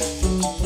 Música